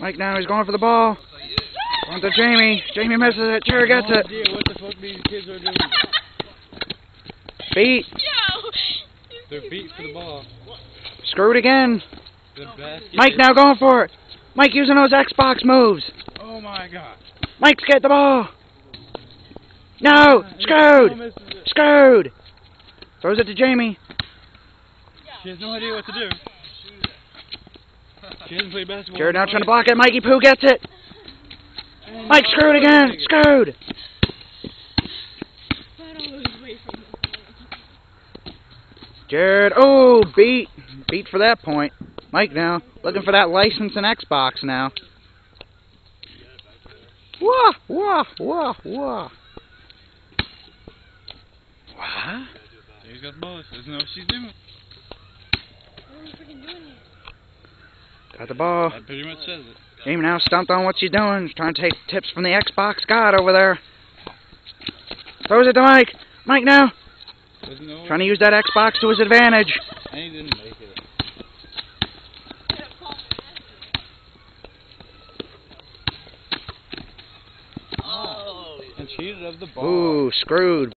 Mike now, he's going for the ball. Going to Jamie. Jamie misses it. Jared gets it. Oh, idea what the fuck these kids are doing. Beat. They're beat for the ball. Screwed again. The oh, basket. Mike now going for it. Mike using those Xbox moves. Oh my god. Mike's get the ball. No, And he still screwed. Screwed. Throws it to Jamie. She has no idea what to do. Jared now trying to block it. Mikey Poo gets it. And Mike screwed again. Screwed. Jared, oh, beat. Beat for that point. Mike now, looking for that license in Xbox now. Wah, wah, wah, wah. Wah? She's got the ball. She doesn't know what she's doing. Got the ball. That pretty much says it. Jamie now stumped on what she's doing. She's trying to take tips from the Xbox god over there. Throws it to Mike. Mike now, Doesn't trying to use that Xbox to his advantage. And he didn't make it. Oh. And cheated of the ball. Ooh, screwed.